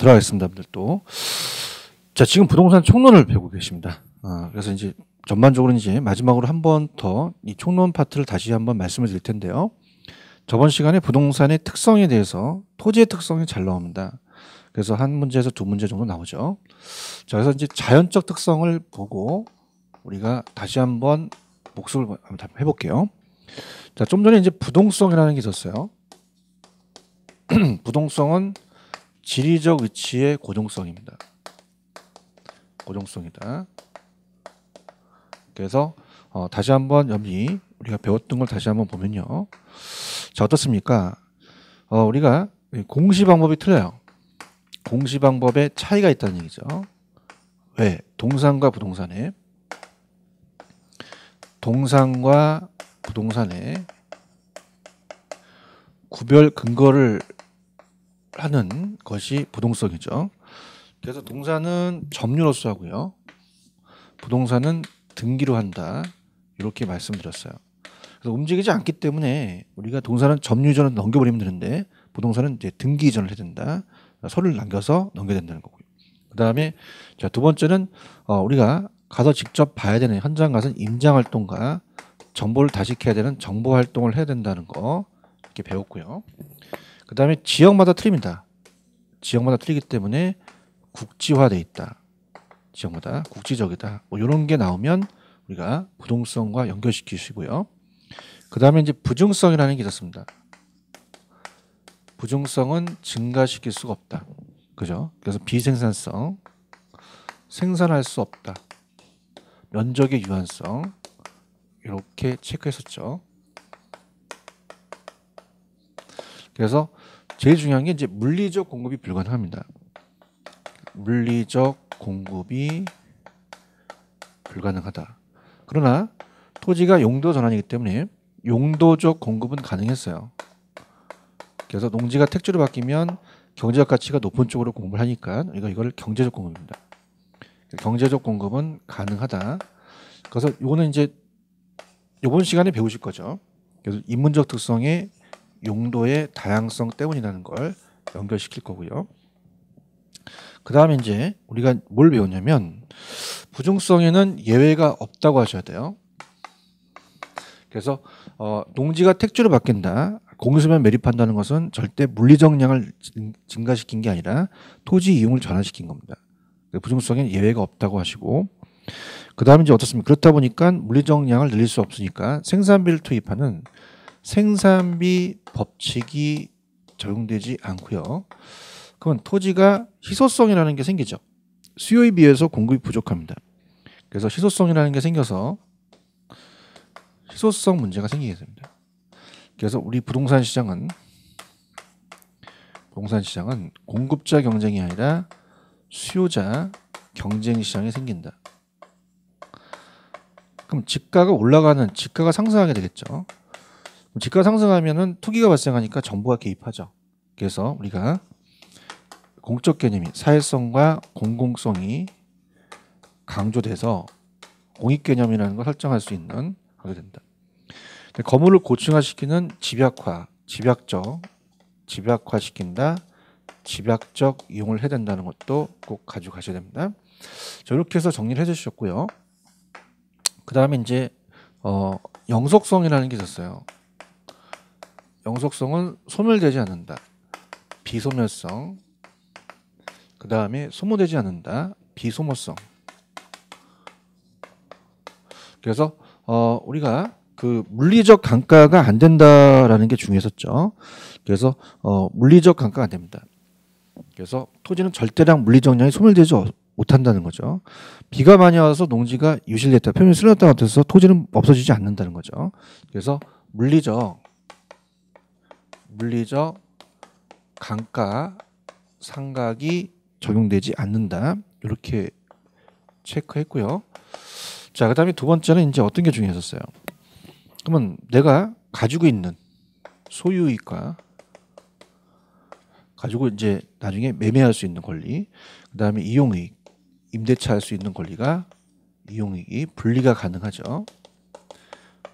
들어가겠습니다, 분들도. 자, 지금 부동산 총론을 배우고 계십니다. 아, 그래서 이제 전반적으로 이제 마지막으로 한 번 더 이 총론 파트를 다시 한번 말씀을 드릴 텐데요. 저번 시간에 부동산의 특성에 대해서 토지의 특성이 잘 나옵니다. 그래서 한 문제에서 두 문제 정도 나오죠. 자, 그래서 이제 자연적 특성을 보고 우리가 다시 한번 복습을 한번 해볼게요. 자, 좀 전에 이제 부동성이라는 게 있었어요. 부동성은 지리적 위치의 고정성입니다. 고정성이다. 그래서 어, 다시 한번 여기 우리가 배웠던 걸 다시 한번 보면요. 자 어떻습니까? 어, 우리가 공시 방법이 틀려요. 공시 방법에 차이가 있다는 얘기죠. 왜? 동산과 부동산에 동산과 부동산에 구별 근거를 하는 것이 부동성이죠. 그래서 동사는 점유로서 하고요. 부동산은 등기로 한다. 이렇게 말씀드렸어요. 그래서 움직이지 않기 때문에 우리가 동사는 점유 이전을 넘겨버리면 되는데 부동산은 이제 등기 이전을 해야 된다. 서류를 남겨서 넘겨야 된다는 거고요. 그 다음에 자두 번째는 어 우리가 가서 직접 봐야 되는 현장 가서 임장 활동과 정보를 다시 캐야 되는 정보 활동을 해야 된다는 거 이렇게 배웠고요. 그 다음에 지역마다 틀립니다. 지역마다 틀리기 때문에 국지화돼 있다. 지역마다 국지적이다. 뭐 이런 게 나오면 우리가 부동성과 연결시키시고요. 그 다음에 이제 부증성이라는 게 있었습니다. 부증성은 증가시킬 수가 없다. 그죠? 그래서 비생산성, 생산할 수 없다. 면적의 유한성, 이렇게 체크했었죠. 그래서 제일 중요한 게 이제 물리적 공급이 불가능합니다. 물리적 공급이 불가능하다. 그러나 토지가 용도 전환이기 때문에 용도적 공급은 가능했어요. 그래서 농지가 택지로 바뀌면 경제적 가치가 높은 쪽으로 공급을 하니까 우리가 이걸 경제적 공급입니다. 경제적 공급은 가능하다. 그래서 이거는 이제 이번 시간에 배우실 거죠. 그래서 인문적 특성의 용도의 다양성 때문이라는 걸 연결시킬 거고요. 그 다음에 이제 우리가 뭘 배웠냐면 부중성에는 예외가 없다고 하셔야 돼요. 그래서 어, 농지가 택지로 바뀐다. 공수면 매립한다는 것은 절대 물리적량을 증가시킨 게 아니라 토지 이용을 전환시킨 겁니다. 부중성에는 예외가 없다고 하시고 그 다음에 이제 어떻습니까? 그렇다 보니까 물리적량을 늘릴 수 없으니까 생산비를 투입하는 생산비 법칙이 적용되지 않고요. 그러면 토지가 희소성이라는 게 생기죠. 수요에 비해서 공급이 부족합니다. 그래서 희소성이라는 게 생겨서 희소성 문제가 생기게 됩니다. 그래서 우리 부동산 시장은 부동산 시장은 공급자 경쟁이 아니라 수요자 경쟁 시장이 생긴다. 그럼 집가가 올라가는 집가가 상승하게 되겠죠. 집가 상승하면은 투기가 발생하니까 정부가 개입하죠. 그래서 우리가 공적 개념이 사회성과 공공성이 강조돼서 공익 개념이라는 걸 설정할 수 있는 하게 된다. 건물을 고층화시키는 집약화, 집약적, 집약화시킨다, 집약적 이용을 해야 된다는 것도 꼭 가지고 가셔야 됩니다. 자, 이렇게 해서 정리를 해주셨고요. 그 다음에 이제 어, 영속성이라는 게 있었어요. 영속성은 소멸되지 않는다. 비소멸성. 그 다음에 소모되지 않는다. 비소모성. 그래서 어 우리가 그 물리적 강가가 안 된다라는 게 중요했었죠. 그래서 어 물리적 강가가 안 됩니다. 그래서 토지는 절대량 물리적량이 소멸되지 못한다는 거죠. 비가 많이 와서 농지가 유실됐다, 표면이 쓸렸다 같아서 토지는 없어지지 않는다는 거죠. 그래서 물리적 물리적 강가 상각이 적용되지 않는다. 이렇게 체크했고요. 자, 그다음에 두 번째는 이제 어떤 게 중요했었어요. 그러면 내가 가지고 있는 소유이익과 가지고 이제 나중에 매매할 수 있는 권리, 그다음에 이용이익, 임대차 할 수 있는 권리가 이용이익이 분리가 가능하죠.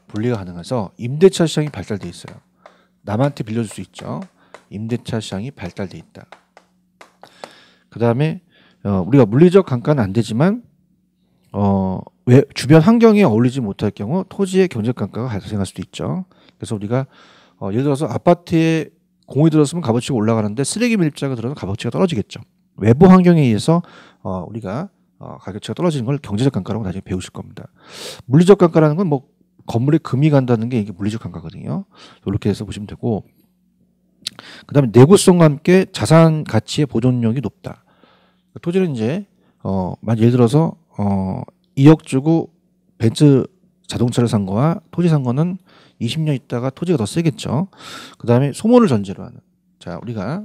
분리가 가능해서 임대차 시장이 발달돼 있어요. 남한테 빌려줄 수 있죠. 임대차 시장이 발달돼 있다. 그 다음에 어, 우리가 물리적 강가는 안 되지만 어, 왜 주변 환경에 어울리지 못할 경우 토지의 경제 강가가 발생할 수도 있죠. 그래서 우리가 어, 예를 들어서 아파트에 공이 들었으면 값어치가 올라가는데 쓰레기 밀집자가 들어서 값어치가 떨어지겠죠. 외부 환경에 의해서 어, 우리가 어, 가격치가 떨어지는 걸 경제적 강가라고 나중에 배우실 겁니다. 물리적 강가라는 건뭐 건물에 금이 간다는 게 이게 물리적 강가거든요. 이렇게 해서 보시면 되고 그 다음에 내구성과 함께 자산 가치의 보존력이 높다. 토지는 이제 어, 만 예를 들어서 어, 2억 주고 벤츠 자동차를 산 거와 토지 산 거는 20년 있다가 토지가 더 세겠죠. 그 다음에 소모를 전제로 하는. 자, 우리가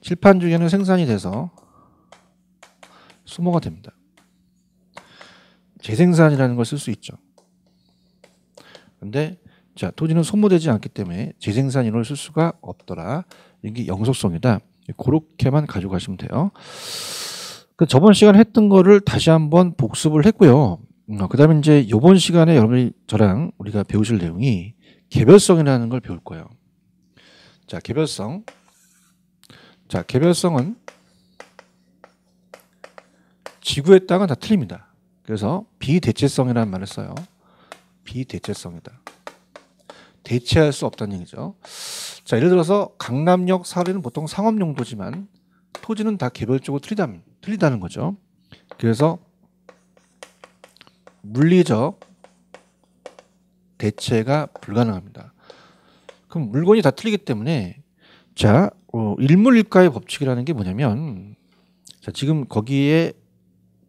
칠판 중에는 생산이 돼서 소모가 됩니다. 재생산이라는 걸 쓸 수 있죠. 근데 자 토지는 소모되지 않기 때문에 재생산인을 쓸 수가 없더라. 이게 영속성이다. 그렇게만 가져가시면 돼요. 그 저번 시간에 했던 거를 다시 한번 복습을 했고요. 어, 그다음에 이제 이번 시간에 여러분이 저랑 우리가 배우실 내용이 개별성이라는 걸 배울 거예요. 자, 개별성. 자, 개별성은 지구의 땅은 다 틀립니다. 그래서 비대체성이라는 말을 써요. 비대체성이다. 대체할 수 없다는 얘기죠. 자, 예를 들어서 강남역 사례는 보통 상업 용도지만 토지는 다 개별적으로 틀리다, 틀리다는 거죠. 그래서 물리적 대체가 불가능합니다. 그럼 물건이 다 틀리기 때문에 자 어, 일물일가의 법칙이라는 게 뭐냐면 자 지금 거기에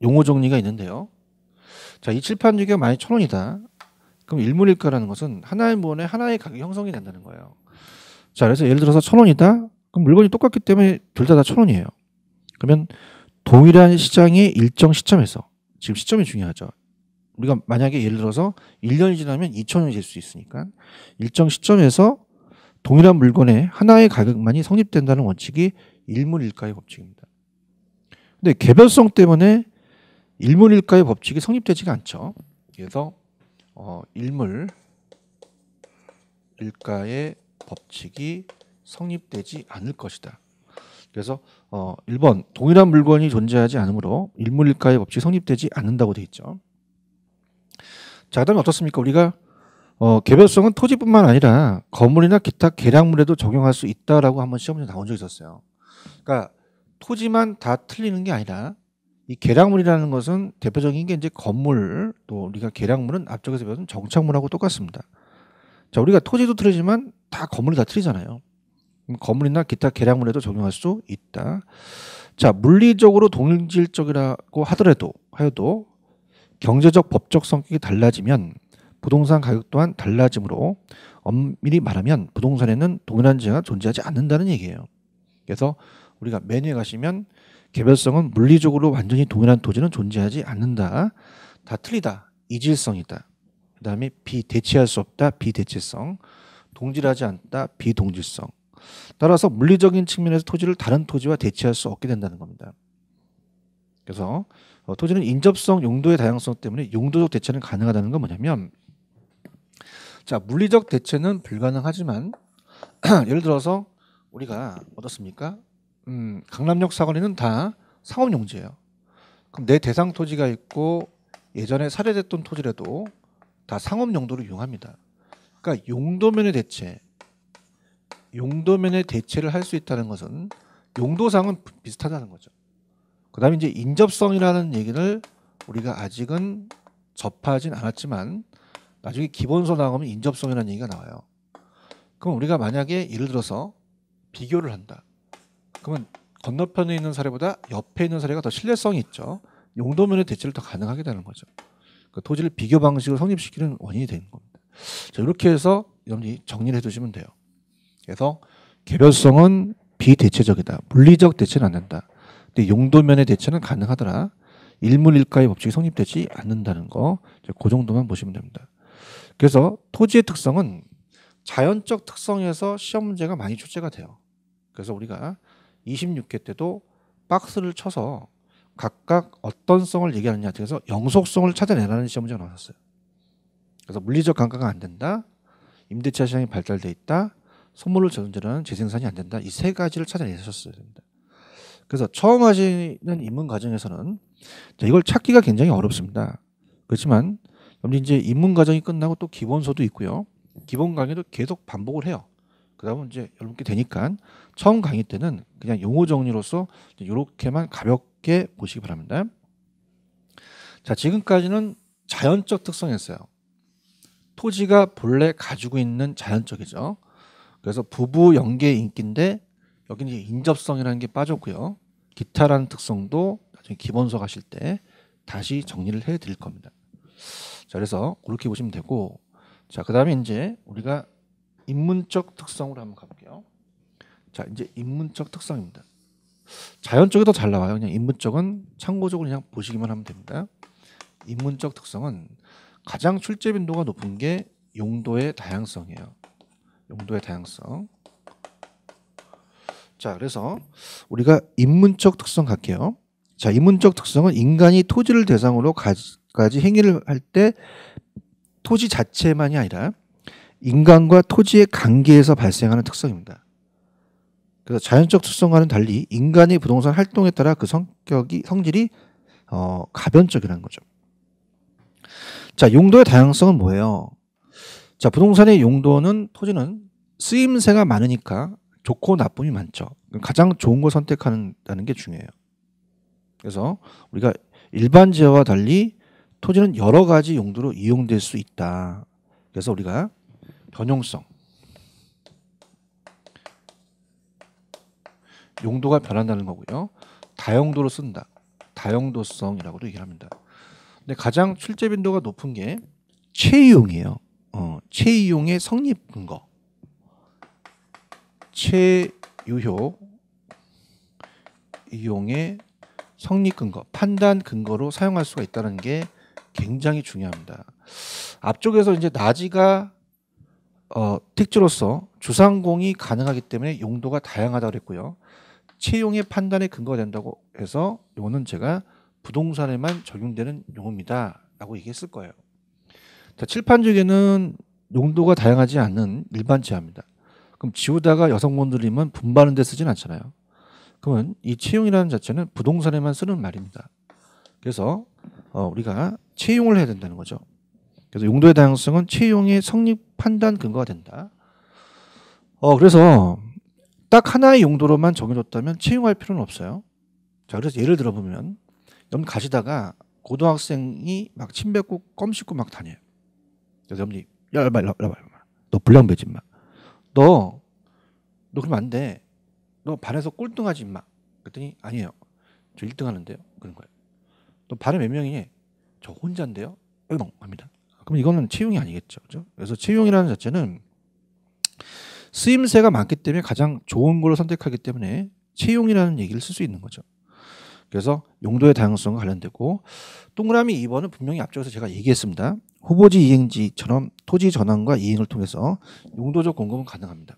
용어 정리가 있는데요. 자 이 칠판 주기가 만약 천 원이다. 그럼 일물일가라는 것은 하나의 물건에 하나의 가격이 형성이 된다는 거예요. 자 그래서 예를 들어서 천 원이다. 그럼 물건이 똑같기 때문에 둘 다 다 천 원이에요. 그러면 동일한 시장의 일정 시점에서 지금 시점이 중요하죠. 우리가 만약에 예를 들어서 1년이 지나면 2천 원이 될 수 있으니까 일정 시점에서 동일한 물건의 하나의 가격만이 성립된다는 원칙이 일문일가의 법칙입니다. 근데 개별성 때문에 일문일가의 법칙이 성립되지가 않죠. 그래서 어, 일물 일가의 법칙이 성립되지 않을 것이다. 그래서 어, 1번 동일한 물건이 존재하지 않으므로 일물일가의 법칙이 성립되지 않는다고 되어 있죠. 자, 그다음에 어떻습니까? 우리가 어, 개별성은 토지뿐만 아니라 건물이나 기타 계량물에도 적용할 수 있다라고 한번 시험에 나온 적이 있었어요. 그러니까 토지만 다 틀리는 게 아니라 이 계량물이라는 것은 대표적인 게 이제 건물 또 우리가 계량물은 앞쪽에서 배운 정착물하고 똑같습니다. 자, 우리가 토지도 틀리지만 다 건물이 다 틀리잖아요. 건물이나 기타 계량물에도 적용할 수 있다. 자, 물리적으로 동질적이라고 하더라도 하여도 경제적 법적 성격이 달라지면 부동산 가격 또한 달라지므로 엄밀히 말하면 부동산에는 동일한 지가 존재하지 않는다는 얘기예요. 그래서 우리가 메뉴에 가시면 개별성은 물리적으로 완전히 동일한 토지는 존재하지 않는다. 다 틀리다. 이질성이다. 그 다음에 비대체할 수 없다. 비대체성. 동질하지 않다. 비동질성. 따라서 물리적인 측면에서 토지를 다른 토지와 대체할 수 없게 된다는 겁니다. 그래서 어, 토지는 인접성, 용도의 다양성 때문에 용도적 대체는 가능하다는 건 뭐냐면 자 물리적 대체는 불가능하지만 예를 들어서 우리가 어떻습니까? 음, 강남역 사거리는 다 상업용지예요. 그럼 내 대상 토지가 있고 예전에 살해됐던 토지라도 다 상업 용도로 이용합니다. 그러니까 용도면의 대체, 용도면의 대체를 할 수 있다는 것은 용도상은 비슷하다는 거죠. 그다음에 이제 인접성이라는 얘기를 우리가 아직은 접하진 않았지만 나중에 기본서 나오면 인접성이라는 얘기가 나와요. 그럼 우리가 만약에 예를 들어서 비교를 한다. 그러면 건너편에 있는 사례보다 옆에 있는 사례가 더 신뢰성이 있죠. 용도면의 대체를 더 가능하게 되는 거죠. 그 토지를 비교 방식으로 성립시키는 원인이 되는 겁니다. 자, 이렇게 해서 여러분이 정리를 해두시면 돼요. 그래서 개별성은 비대체적이다. 물리적 대체는 안 된다. 근데 용도면의 대체는 가능하더라. 일문일가의 법칙이 성립되지 않는다는 거, 그 정도만 보시면 됩니다. 그래서 토지의 특성은 자연적 특성에서 시험 문제가 많이 출제가 돼요. 그래서 우리가 26회 때도 박스를 쳐서 각각 어떤 성을 얘기하느냐 그래서 영속성을 찾아내라는 시험 문제가 나왔어요. 그래서 물리적 강가가 안 된다, 임대차 시장이 발달돼 있다, 선물을 전제하는 재생산이 안 된다. 이 세 가지를 찾아내셨어야 됩니다. 그래서 처음 하시는 입문 과정에서는 이걸 찾기가 굉장히 어렵습니다. 그렇지만 이제 입문 과정이 끝나고 또 기본서도 있고요. 기본 강의도 계속 반복을 해요. 그다음은 이제 여러분께 되니까 처음 강의 때는 그냥 용어 정리로서 이렇게만 가볍게 보시기 바랍니다. 자, 지금까지는 자연적 특성이었어요. 토지가 본래 가지고 있는 자연적이죠. 그래서 부부 연계 인기인데 여기 이제 인접성이라는 게 빠졌고요. 기타라는 특성도 나중에 기본서 가실 때 다시 정리를 해 드릴 겁니다. 자, 그래서 그렇게 보시면 되고 자, 그다음에 이제 우리가 인문적 특성으로 한번 가볼게요. 자, 이제 인문적 특성입니다. 자연적이 더 잘 나와요. 그냥 인문적은 참고적으로 그냥 보시기만 하면 됩니다. 인문적 특성은 가장 출제 빈도가 높은 게 용도의 다양성이에요. 용도의 다양성. 자, 그래서 우리가 인문적 특성 갈게요. 자, 인문적 특성은 인간이 토지를 대상으로 가지 행위를 할 때 토지 자체만이 아니라 인간과 토지의 관계에서 발생하는 특성입니다. 그래서 자연적 특성과는 달리 인간의 부동산 활동에 따라 그 성격이 성질이 어, 가변적이라는 거죠. 자, 용도의 다양성은 뭐예요? 자, 부동산의 용도는 토지는 쓰임새가 많으니까 좋고 나쁨이 많죠. 가장 좋은 걸 선택하는 게 중요해요. 그래서 우리가 일반 지어와 달리 토지는 여러 가지 용도로 이용될 수 있다. 그래서 우리가 변용성, 용도가 변한다는 거고요. 다용도로 쓴다. 다용도성이라고도 얘기를 합니다. 근데 가장 출제 빈도가 높은 게 최이용이에요. 어, 최이용의 성립 근거. 최유효 이용의 성립 근거, 판단 근거로 사용할 수가 있다는 게 굉장히 중요합니다. 앞쪽에서 이제 나지가 어, 택지로서 주상공이 가능하기 때문에 용도가 다양하다고 그랬고요. 채용의 판단에 근거가 된다고 해서 이거는 제가 부동산에만 적용되는 용어입니다 라고 얘기했을 거예요. 자, 칠판적에는 용도가 다양하지 않는 일반 지하입니다. 그럼 지우다가 여성분들이면 분바는 데 쓰진 않잖아요. 그러면 이 채용이라는 자체는 부동산에만 쓰는 말입니다. 그래서 어, 우리가 채용을 해야 된다는 거죠. 그래서 용도의 다양성은 채용의 성립 판단 근거가 된다. 어, 그래서 딱 하나의 용도로만 정해졌다면 채용할 필요는 없어요. 자, 그래서 예를 들어보면 여러분 가시다가 고등학생이 막 침 뱉고 껌 씹고 막 다녀요. 그래서 여러분이 야, 일로 와, 일로 와, 너 불량배지 마. 너, 너 그러면 안 돼. 너 반에서 꼴등하지 마. 그랬더니 아니에요. 저 1등 하는데요. 그런 거예요. 너 반에 몇 명이니? 저 혼자인데요. 응 합니다. 그럼 이거는 채용이 아니겠죠. 그죠? 그래서 채용이라는 자체는 쓰임새가 많기 때문에 가장 좋은 걸 선택하기 때문에 채용이라는 얘기를 쓸 수 있는 거죠. 그래서 용도의 다양성과 관련되고 동그라미 2번은 분명히 앞쪽에서 제가 얘기했습니다. 후보지 이행지처럼 토지 전환과 이행을 통해서 용도적 공급은 가능합니다.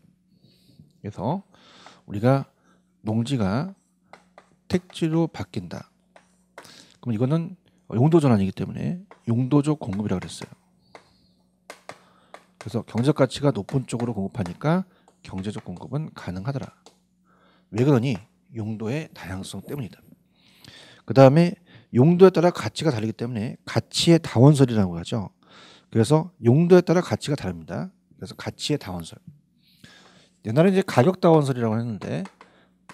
그래서 우리가 농지가 택지로 바뀐다. 그럼 이거는 용도 전환이기 때문에 용도적 공급이라고 그랬어요. 그래서 경제적 가치가 높은 쪽으로 공급하니까 경제적 공급은 가능하더라. 왜 그러니? 용도의 다양성 때문이다. 그 다음에 용도에 따라 가치가 다르기 때문에 가치의 다원설이라고 하죠. 그래서 용도에 따라 가치가 다릅니다. 그래서 가치의 다원설. 옛날에 이제 가격 다원설이라고 했는데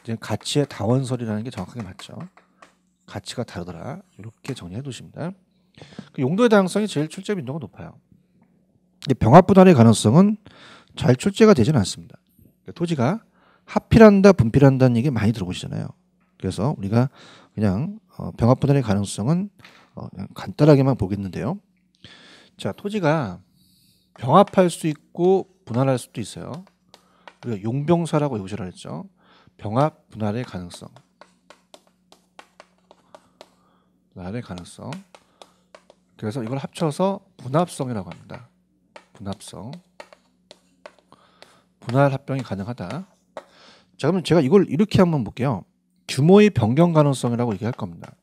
이제 가치의 다원설이라는 게 정확하게 맞죠. 가치가 다르더라. 이렇게 정리해 두십니다. 그 용도의 다양성이 제일 출제 빈도가 높아요. 병합 분할의 가능성은 잘 출제가 되지는 않습니다. 그러니까 토지가 합필한다, 분필한다는 얘기 많이 들어보시잖아요. 그래서 우리가 그냥 어, 병합 분할의 가능성은 어, 간단하게만 보겠는데요. 자, 토지가 병합할 수 있고 분할할 수도 있어요. 우리가 용병사라고 요시를 했죠. 병합 분할의 가능성. 분할의 가능성. 그래서 이걸 합쳐서 분합성이라고 합니다. 분합성. 분할 합병이 가능하다. 자, 그러면 제가 이걸 이렇게 한번 볼게요. 규모의 변경 가능성이라고 얘기할 겁니다.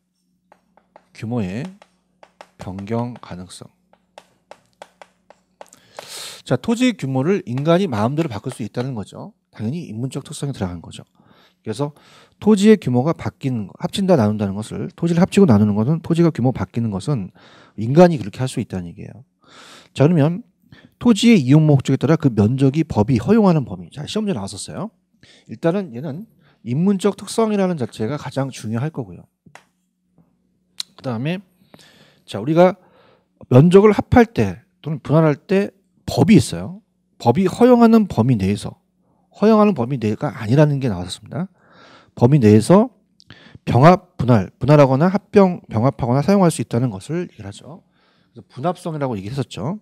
규모의 변경 가능성. 자, 토지 규모를 인간이 마음대로 바꿀 수 있다는 거죠. 당연히 인문적 특성이 들어간 거죠. 그래서 토지의 규모가 바뀌는 거, 합친다 나눈다는 것을 토지를 합치고 나누는 것은 토지가 규모 바뀌는 것은 인간이 그렇게 할 수 있다는 얘기예요. 자 그러면 토지의 이용 목적에 따라 그 면적이 법이 허용하는 범위. 자 시험제 나왔었어요. 일단은 얘는 인문적 특성이라는 자체가 가장 중요할 거고요. 그 다음에 자 우리가 면적을 합할 때 또는 분할할 때 법이 있어요. 법이 허용하는 범위 내에서 허용하는 범위 내가 아니라는 게 나왔습니다. 범위 내에서 병합 분할 분할하거나 합병 병합하거나 사용할 수 있다는 것을 얘기하죠. 그래서 분합성이라고 얘기했었죠.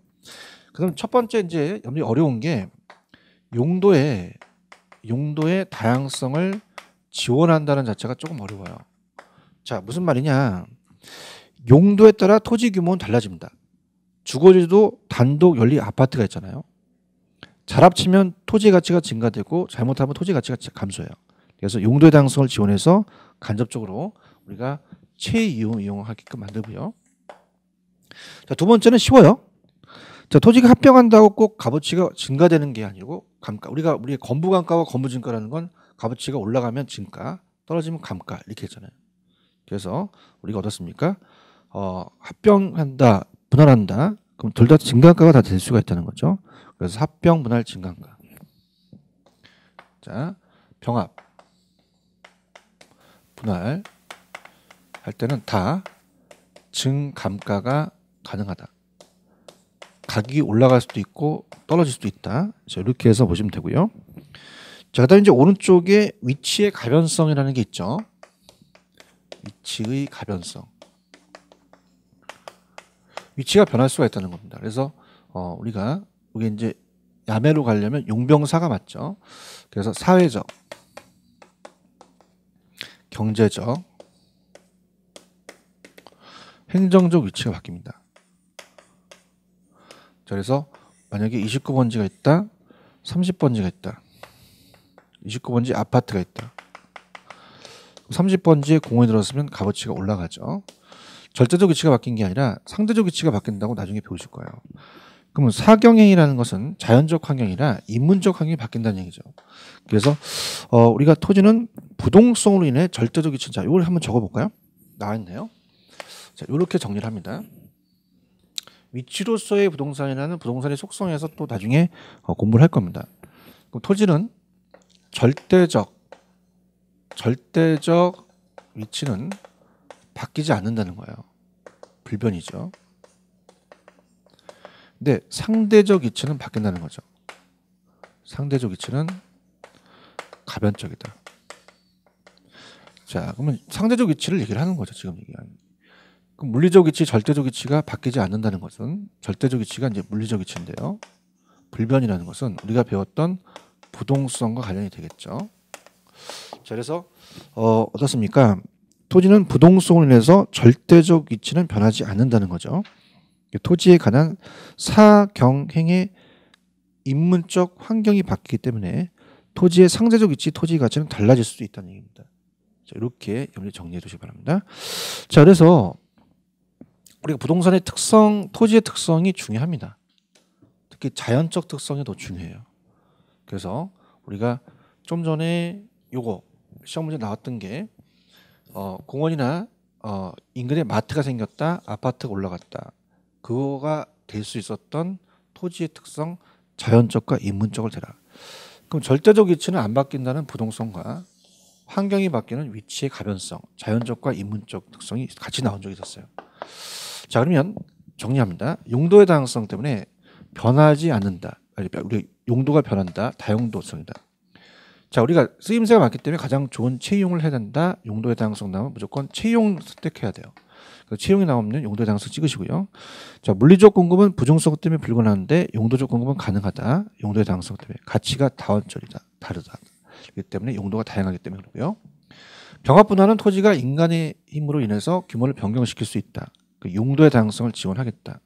그럼 첫 번째 이제 여러분이 어려운 게 용도의 용도의 다양성을 지원한다는 자체가 조금 어려워요. 자 무슨 말이냐? 용도에 따라 토지 규모는 달라집니다. 주거지도 단독 연립 아파트가 있잖아요. 잘 합치면 토지 가치가 증가되고 잘못하면 토지 가치가 감소해요. 그래서 용도의 다양성을 지원해서 간접적으로 우리가 최이용 이용하게끔 만들고요. 자, 두 번째는 쉬워요. 자, 토지가 합병한다고 꼭 값어치가 증가되는 게 아니고 감가. 우리가 우리의 건부 감가와 건부 증가라는 건 값어치가 올라가면 증가, 떨어지면 감가 이렇게 했잖아요. 그래서 우리가 어떻습니까? 어, 합병한다, 분할한다. 그럼 둘 다 증가가가 다 될 수가 있다는 거죠. 그래서 합병, 분할, 증가가. 자, 병합, 분할 할 때는 다 증감가가 가능하다. 가격이 올라갈 수도 있고 떨어질 수도 있다. 자, 이렇게 해서 보시면 되고요. 자, 그다음 이제 오른쪽에 위치의 가변성이라는 게 있죠. 위치의 가변성. 위치가 변할 수가 있다는 겁니다. 그래서 어, 우리가 이게 이제 야매로 가려면 용병사가 맞죠. 그래서 사회적, 경제적, 행정적 위치가 바뀝니다. 자, 그래서 만약에 29번지가 있다, 30번지가 있다, 29번지 아파트가 있다. 30번지에 공원이 들었으면 값어치가 올라가죠. 절대적 위치가 바뀐 게 아니라 상대적 위치가 바뀐다고 나중에 배우실 거예요. 그러면 사경행이라는 것은 자연적 환경이라 인문적 환경이 바뀐다는 얘기죠. 그래서 어, 우리가 토지는 부동성으로 인해 절대적 위치 자 이걸 한번 적어볼까요? 나와 있네요. 자 이렇게 정리를 합니다. 위치로서의 부동산이라는 부동산의 속성에서 또 나중에 어, 공부를 할 겁니다. 그럼 토지는 절대적 절대적 위치는 바뀌지 않는다는 거예요. 불변이죠. 근데 상대적 위치는 바뀐다는 거죠. 상대적 위치는 가변적이다. 자, 그러면 상대적 위치를 얘기를 하는 거죠. 지금 얘기하는. 그럼 물리적 위치, 절대적 위치가 바뀌지 않는다는 것은 절대적 위치가 이제 물리적 위치인데요. 불변이라는 것은 우리가 배웠던 부동성과 관련이 되겠죠. 자, 그래서 어, 어떻습니까? 토지는 부동성을 인해서 절대적 위치는 변하지 않는다는 거죠. 토지에 관한 사경행의 인문적 환경이 바뀌기 때문에 토지의 상대적 위치, 토지 가치는 달라질 수도 있다는 얘기입니다. 자, 이렇게 여러분이 정리해 두시기 바랍니다. 자, 그래서 우리가 부동산의 특성, 토지의 특성이 중요합니다. 특히 자연적 특성이 더 중요해요. 그래서 우리가 좀 전에 요거 시험 문제 나왔던 게 어, 공원이나 어, 인근에 마트가 생겼다, 아파트가 올라갔다. 그거가 될 수 있었던 토지의 특성, 자연적과 인문적을 대라. 그럼 절대적 위치는 안 바뀐다는 부동성과 환경이 바뀌는 위치의 가변성, 자연적과 인문적 특성이 같이 나온 적이 있었어요. 자 그러면 정리합니다. 용도의 다양성 때문에 변하지 않는다. 우리 용도가 변한다. 다용도성이다. 자 우리가 쓰임새가 많기 때문에 가장 좋은 채용을 해야 된다. 용도의 다양성 나오면 무조건 채용 선택해야 돼요. 채용이 나오면 용도의 다양성 찍으시고요. 자 물리적 공급은 부중성 때문에 불가능한데 용도적 공급은 가능하다. 용도의 다양성 때문에 가치가 다원절이다. 다르다. 그렇기 때문에 용도가 다양하기 때문에 그러고요. 병합 분할은 토지가 인간의 힘으로 인해서 규모를 변경시킬 수 있다. 그 용도의 다양성을 지원하겠다.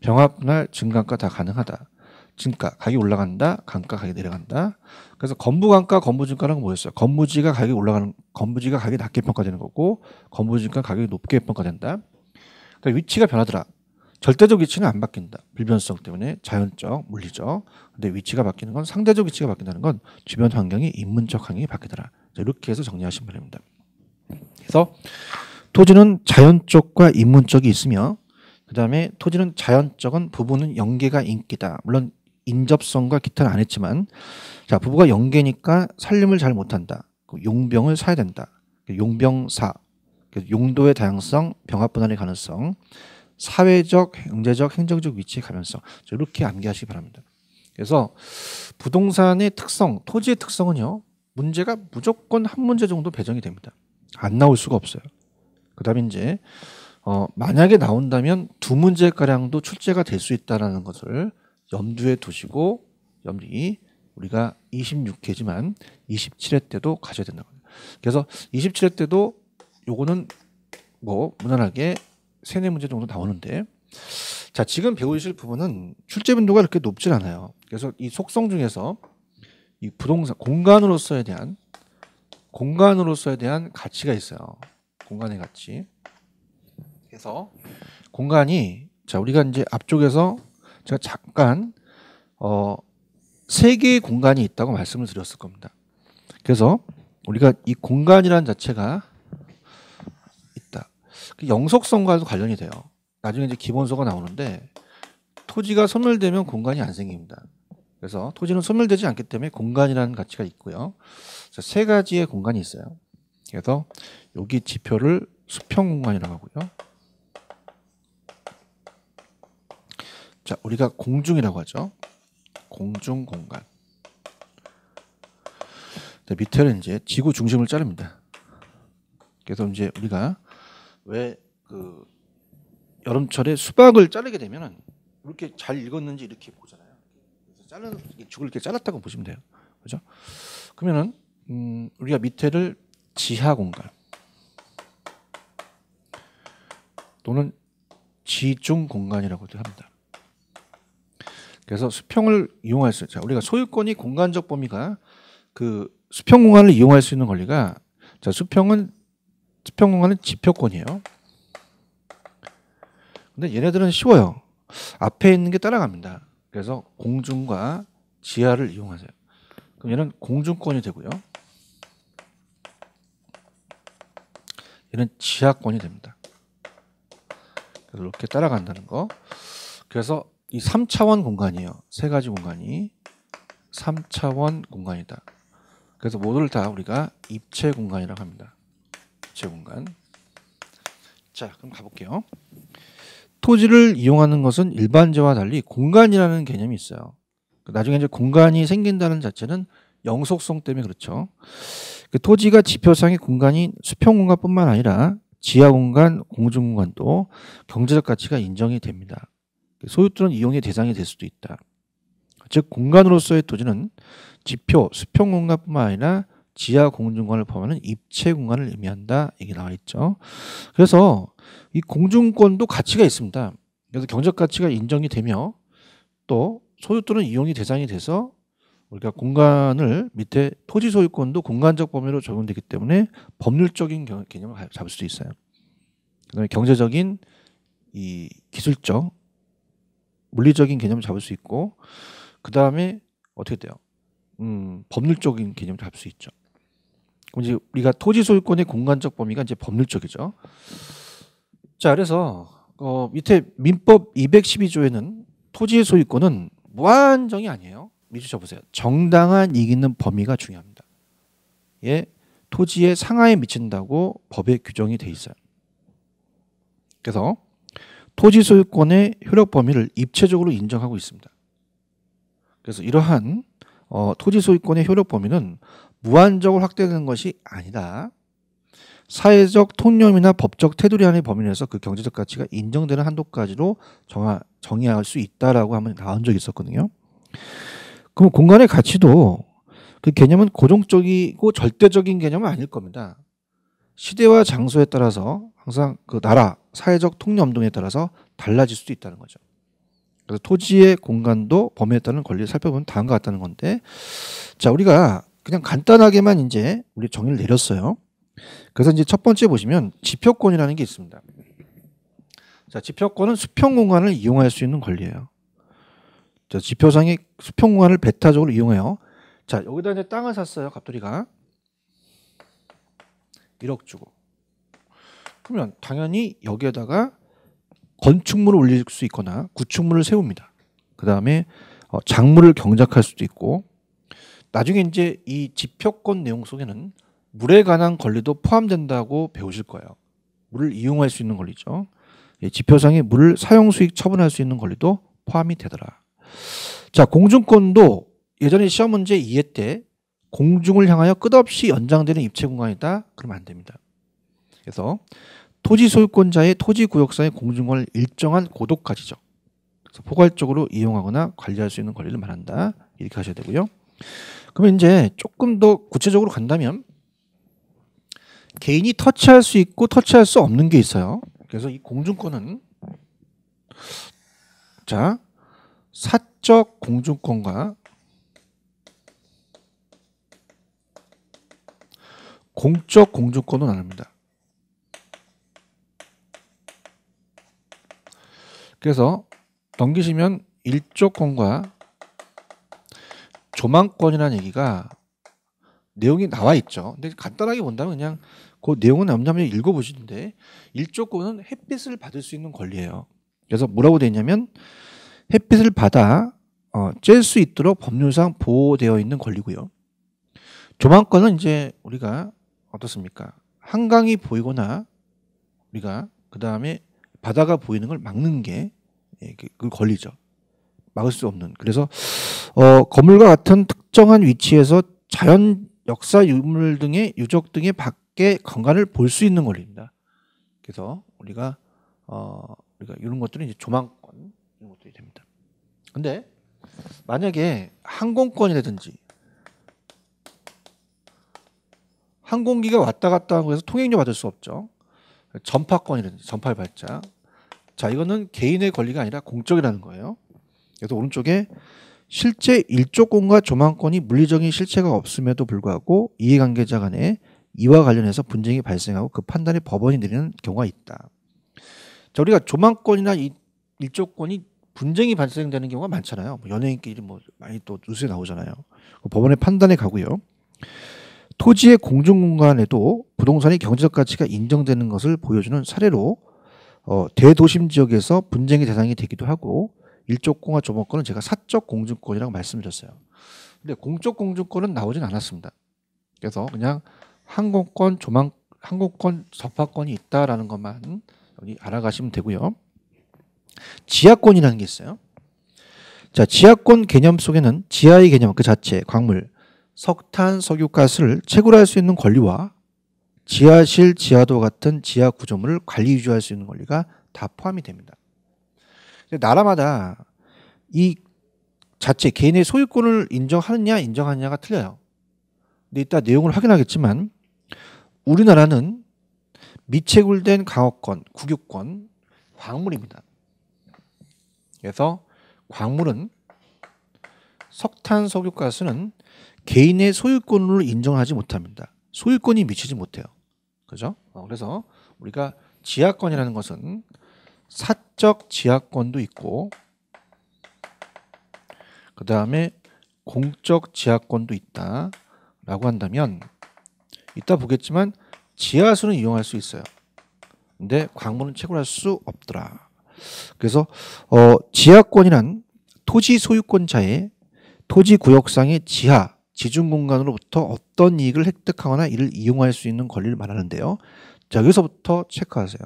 병합 분할 증가가 다 가능하다. 증가 가격이 올라간다 강가 가격이 내려간다 그래서 건부 강가 건부 증가는 뭐였어요? 건부지가 가격이 올라가는 건부지가 가격이 낮게 평가되는 거고 건부 증가 가격이 높게 평가된다. 그러니까 위치가 변하더라. 절대적 위치는 안 바뀐다. 불변성 때문에 자연적 물리적. 근데 위치가 바뀌는 건 상대적 위치가 바뀐다는 건 주변 환경이 인문적 환경이 바뀌더라. 이렇게 해서 정리하시면 됩니다. 그래서 토지는 자연적과 인문적이 있으며 그 다음에 토지는 자연적은 부부는 연계가 인기다. 물론 인접성과 기타는 안 했지만 자 부부가 연계니까 살림을 잘 못한다. 그 용병을 사야 된다. 그 용병사 그 용도의 다양성, 병합 분할의 가능성, 사회적, 경제적, 행정적 위치의 가능성 이렇게 암기하시기 바랍니다. 그래서 부동산의 특성, 토지의 특성은요 문제가 무조건 한 문제 정도 배정이 됩니다. 안 나올 수가 없어요. 그다음에 이제 어, 만약에 나온다면 두 문제 가량도 출제가 될 수 있다라는 것을 염두에 두시고 염리 우리가 26회지만 27회 때도 가져야 된다고. 그래서 27회 때도 요거는 뭐 무난하게 세네 문제 정도 나오는데 자 지금 배우실 부분은 출제 빈도가 그렇게 높질 않아요. 그래서 이 속성 중에서 이 부동산 공간으로서에 대한 공간으로서에 대한 가치가 있어요. 공간의 가치. 그래서 공간이 자 우리가 이제 앞쪽에서 제가 잠깐 어 세 개의 공간이 있다고 말씀을 드렸을 겁니다. 그래서 우리가 이 공간이란 자체가 있다. 그 영속성과도 관련이 돼요. 나중에 이제 기본소가 나오는데 토지가 소멸되면 공간이 안 생깁니다. 그래서 토지는 소멸되지 않기 때문에 공간이라는 가치가 있고요. 세 가지의 공간이 있어요. 그래서 여기 지표를 수평 공간이라고 하고요. 자, 우리가 공중이라고 하죠. 공중 공간. 자, 밑에는 이제 지구 중심을 자릅니다. 그래서 이제 우리가 왜 그 여름철에 수박을 자르게 되면은 이렇게 잘 익었는지 이렇게 보잖아요. 그래서 자르 죽을 이렇게 잘랐다고 보시면 돼요. 그죠? 그러면은 음, 우리가 밑에를 지하 공간 또는 지중 공간이라고도 합니다. 그래서 수평을 이용할 수 있죠. 우리가 소유권이 공간적 범위가 그 수평 공간을 이용할 수 있는 권리가 자 수평은 수평 공간은 지표권이에요. 근데 얘네들은 쉬워요. 앞에 있는 게 따라갑니다. 그래서 공중과 지하를 이용하세요. 그럼 얘는 공중권이 되고요. 얘는 지하권이 됩니다. 이렇게 따라간다는 거. 그래서 이 3차원 공간이에요. 세 가지 공간이 3차원 공간이다. 그래서 모두를 다 우리가 입체 공간이라고 합니다. 입체 공간. 자, 그럼 가볼게요. 토지를 이용하는 것은 일반재와 달리 공간이라는 개념이 있어요. 나중에 이제 공간이 생긴다는 자체는 영속성 때문에 그렇죠. 그 토지가 지표상의 공간이 수평 공간뿐만 아니라 지하 공간, 공중 공간도 경제적 가치가 인정이 됩니다. 소유 또는 이용의 대상이 될 수도 있다. 즉 공간으로서의 토지는 지표, 수평 공간뿐만 아니라 지하 공중공간을 포함하는 입체 공간을 의미한다. 이게 나와 있죠. 그래서 이 공중권도 가치가 있습니다. 그래서 경제적 가치가 인정이 되며 또 소유 또는 이용이 대상이 돼서 우리가 공간을 밑에 토지 소유권도 공간적 범위로 적용되기 때문에 법률적인 개념을 잡을 수 있어요. 그다음에 경제적인 이 기술적 물리적인 개념을 잡을 수 있고 그 다음에 어떻게 돼요? 음, 법률적인 개념을 잡을 수 있죠. 그럼 이제 우리가 토지 소유권의 공간적 범위가 이제 법률적이죠. 자, 그래서 어, 밑에 민법 212조에는 토지의 소유권은 무한정이 아니에요. 밑줄 쳐보세요. 정당한 이익 있는 범위가 중요합니다. 예, 토지의 상하에 미친다고 법에 규정이 돼 있어요. 그래서 토지 소유권의 효력 범위를 입체적으로 인정하고 있습니다. 그래서 이러한 어, 토지 소유권의 효력 범위는 무한적으로 확대되는 것이 아니다. 사회적 통념이나 법적 테두리 안의 범위 내에서 그 경제적 가치가 인정되는 한도까지로 정하, 정의할 수 있다라고 한번 나온 적이 있었거든요. 그럼 공간의 가치도 그 개념은 고정적이고 절대적인 개념은 아닐 겁니다. 시대와 장소에 따라서 항상 그 나라 사회적 통념 등에 따라서 달라질 수도 있다는 거죠. 그래서 토지의 공간도 범위에 따른 권리를 살펴보면 다음과 같다는 건데 자 우리가 그냥 간단하게만 이제 우리 정의를 내렸어요. 그래서 이제 첫 번째 보시면 지표권이라는 게 있습니다. 자 지표권은 수평 공간을 이용할 수 있는 권리예요. 자 지표상의 수평 공간을 배타적으로 이용해요. 자 여기다 이제 땅을 샀어요 갑돌이가 1억 주고. 그러면 당연히 여기에다가 건축물을 올릴 수 있거나 구축물을 세웁니다. 그 다음에 어, 작물을 경작할 수도 있고 나중에 이제 이 지표권 내용 속에는 물에 관한 권리도 포함된다고 배우실 거예요. 물을 이용할 수 있는 권리죠. 예, 지표상에 물을 사용 수익 처분할 수 있는 권리도 포함이 되더라. 자, 공중권도 예전에 시험 문제 2회 때 공중을 향하여 끝없이 연장되는 입체 공간이다. 그러면 안 됩니다. 그래서 토지 소유권자의 토지 구역상의 공중권을 일정한 고도 까지죠. 그래서 포괄적으로 이용하거나 관리할 수 있는 권리를 말한다. 이렇게 하셔야 되고요. 그러면 이제 조금 더 구체적으로 간다면 개인이 터치할 수 있고 터치할 수 없는 게 있어요. 그래서 이 공중권은 자 사적 공중권과 공적 공중권은 나눕니다. 그래서 넘기시면 일조권과 조망권이라는 얘기가 내용이 나와 있죠. 근데 간단하게 본다면 그냥 그 내용은 남자면 읽어보시는데 일조권은 햇빛을 받을 수 있는 권리예요. 그래서 뭐라고 되어 있냐면 햇빛을 받아 어, 쬐수 있도록 법률상 보호되어 있는 권리고요. 조망권은 이제 우리가 어떻습니까? 한강이 보이거나 우리가 그 다음에 바다가 보이는 걸 막는 게 예, 그, 그. 막을 수 없는. 그래서 어, 건물과 같은 특정한 위치에서 자연 역사 유물 등의 유적 등의 밖에 공간을 볼 수 있는 권리입니다. 그래서 우리가 어, 우리가 이런 것들은 이제 조망권 이런 것들이 됩니다. 근데 만약에 항공권이라든지 항공기가 왔다 갔다 하고 해서 통행료 받을 수 없죠. 전파권이라든지 전파를 받자. 자, 이거는 개인의 권리가 아니라 공적이라는 거예요. 그래서 오른쪽에 실제 일조권과 조망권이 물리적인 실체가 없음에도 불구하고 이해관계자 간에 이와 관련해서 분쟁이 발생하고 그 판단에 법원이 내리는 경우가 있다. 자, 우리가 조망권이나 이 일조권이 분쟁이 발생되는 경우가 많잖아요. 뭐 연예인끼리 뭐 많이 또 뉴스에 나오잖아요. 그 법원의 판단에 가고요. 토지의 공중공간에도 부동산의 경제적 가치가 인정되는 것을 보여주는 사례로 어, 대도심 지역에서 분쟁의 대상이 되기도 하고 일조권과 조망권은 제가 사적 공중권이라고 말씀드렸어요. 근데 공적 공중권은 나오진 않았습니다. 그래서 그냥 항공권, 조망, 항공권, 접하권이 있다라는 것만 여기 알아가시면 되고요. 지하권이라는 게 있어요. 자, 지하권 개념 속에는 지하의 개념 그 자체, 광물, 석탄, 석유가스를 채굴할 수 있는 권리와 지하실, 지하도 같은 지하 구조물을 관리 유지할 수 있는 권리가 다 포함이 됩니다. 나라마다 이 자체 개인의 소유권을 인정하느냐 인정하느냐가 틀려요. 근데 이따 내용을 확인하겠지만 우리나라는 미채굴된 강업권, 국유권, 광물입니다. 그래서 광물은 석탄, 석유가스는 개인의 소유권으로 인정하지 못합니다. 소유권이 미치지 못해요. 그죠? 어, 그래서 우리가 지하권이라는 것은 사적 지하권도 있고 그 다음에 공적 지하권도 있다라고 한다면 이따 보겠지만 지하수는 이용할 수 있어요. 근데 광물은 채굴할 수 없더라. 그래서 어, 지하권이란 토지 소유권자의 토지 구역상의 지하 지중 공간으로부터 어떤 이익을 획득하거나 이를 이용할 수 있는 권리를 말하는데요. 자, 여기서부터 체크하세요.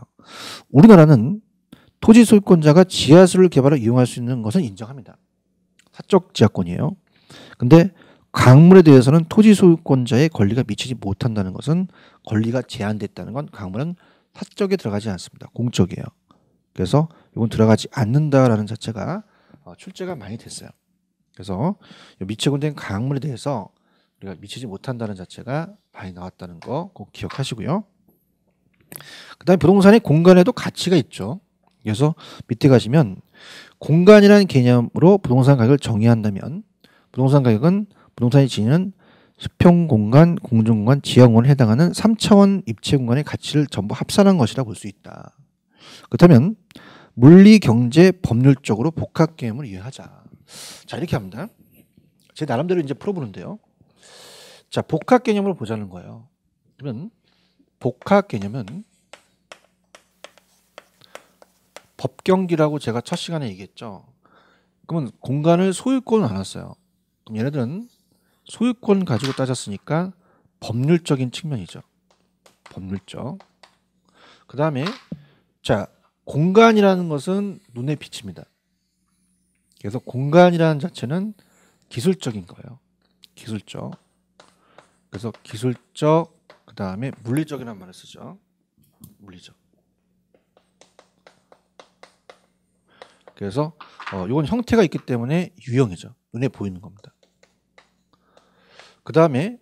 우리나라는 토지 소유권자가 지하수를 개발하 이용할 수 있는 것은 인정합니다. 사적 지하권이에요. 근데 강물에 대해서는 토지 소유권자의 권리가 미치지 못한다는 것은 권리가 제한됐다는 건 강물은 사적에 들어가지 않습니다. 공적이에요. 그래서 이건 들어가지 않는다라는 자체가 어, 출제가 많이 됐어요. 그래서 미체군된 강물에 대해서 우리가 미치지 못한다는 자체가 많이 나왔다는 거 꼭 기억하시고요. 그다음에 부동산의 공간에도 가치가 있죠. 그래서 밑에 가시면 공간이라는 개념으로 부동산 가격을 정의한다면 부동산 가격은 부동산이 지니는 수평 공간, 공중 공간, 지하 공간에 해당하는 3차원 입체 공간의 가치를 전부 합산한 것이라 볼 수 있다. 그렇다면 물리, 경제, 법률적으로 복합 개념을 이해하자. 자, 이렇게 합니다. 제 나름대로 이제 풀어보는데요. 자, 복합 개념을 보자는 거예요. 그러면 복합 개념은 법경기라고 제가 첫 시간에 얘기했죠. 그러면 공간을 소유권을 나눴어요. 그럼 얘네들은 소유권 가지고 따졌으니까 법률적인 측면이죠. 법률적. 그 다음에 자 공간이라는 것은 눈에 비칩니다. 그래서 공간이라는 자체는 기술적인 거예요. 기술적. 그래서 기술적 그 다음에 물리적이라는 말을 쓰죠. 물리적. 그래서 어, 이건 형태가 있기 때문에 유형이죠. 눈에 보이는 겁니다. 그 다음에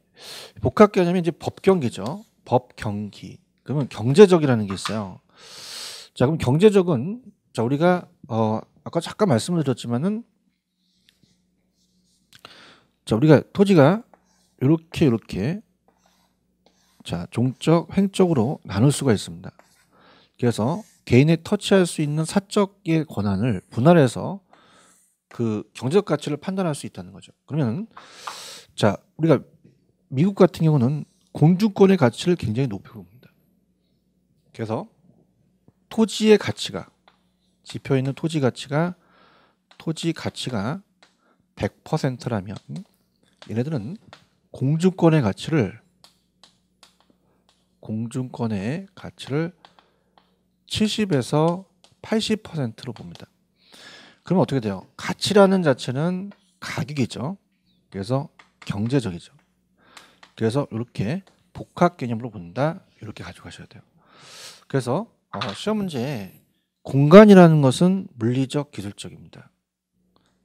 복합 개념이 이제 법경기죠. 법경기. 그러면 경제적이라는 게 있어요. 자, 그럼 경제적은 자 우리가 어 아까 잠깐 말씀을 드렸지만은 자 우리가 토지가 이렇게 이렇게 자 종적 횡적으로 나눌 수가 있습니다. 그래서 개인이 터치할 수 있는 사적의 권한을 분할해서 그 경제적 가치를 판단할 수 있다는 거죠. 그러면 자 우리가 미국 같은 경우는 공주권의 가치를 굉장히 높이 봅니다. 그래서 토지의 가치가 지표 있는 토지 가치가 토지 가치가 100%라면 얘네들은 공주권의 가치를 공주권의 가치를 70에서 80%로 봅니다. 그러면 어떻게 돼요? 가치라는 자체는 가격이죠. 그래서 경제적이죠. 그래서 이렇게 복합 개념으로 본다. 이렇게 가져가셔야 돼요. 그래서 어, 시험 문제에 공간이라는 것은 물리적 기술적입니다.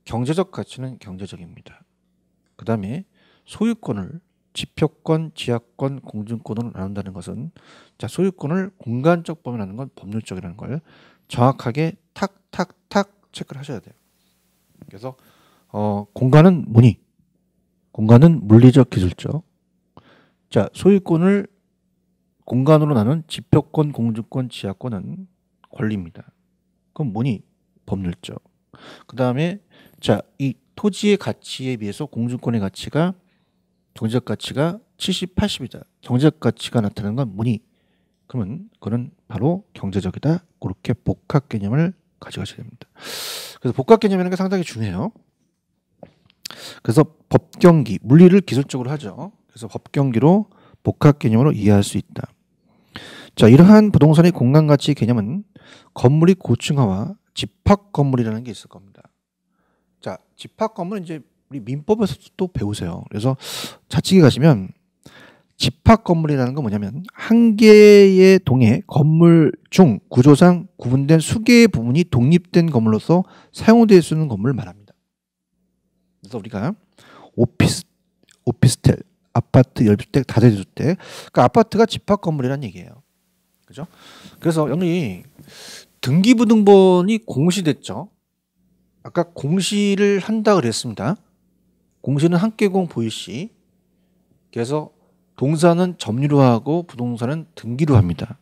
경제적 가치는 경제적입니다. 그 다음에 소유권을 지표권, 지하권, 공증권으로 나눈다는 것은 자 소유권을 공간적 범위라는 건 법률적이라는 걸 정확하게 탁탁탁 체크를 하셔야 돼요. 그래서 어, 공간은 뭐니? 공간은 물리적 기술적. 자 소유권을 공간으로 나눈 지표권, 공증권, 지하권은 권리입니다. 그럼 뭐니? 법률적. 그 다음에 자 이 토지의 가치에 비해서 공증권의 가치가 경제적 가치가 70, 80이다. 경제적 가치가 나타나는 건 뭐니? 그러면 그는 바로 경제적이다. 그렇게 복합 개념을 가져가셔야 됩니다. 그래서 복합 개념이라는 게 상당히 중요해요. 그래서 법경기, 물리를 기술적으로 하죠. 그래서 법경기로 복합 개념으로 이해할 수 있다. 자, 이러한 부동산의 공간 가치 개념은 건물이 고층화와 집합 건물이라는 게 있을 겁니다. 자, 집합 건물은 이제 우리 민법에서도 배우세요. 그래서 자칙에 가시면 집합 건물이라는 건 뭐냐면 한 개의 동에 건물 중 구조상 구분된 수개의 부분이 독립된 건물로서 사용될 수 있는 건물을 말합니다. 그래서 우리가 오피스 오피스텔, 아파트, 열주택, 다세주택, 그러니까 아파트가 집합 건물이라는 얘기예요. 그죠? 그래서 여기 등기부등본이 공시됐죠. 아까 공시를 한다 그랬습니다. 공시는 한계공 보이시. 그래서 동사는 점유로 하고 부동산은 등기로 합니다.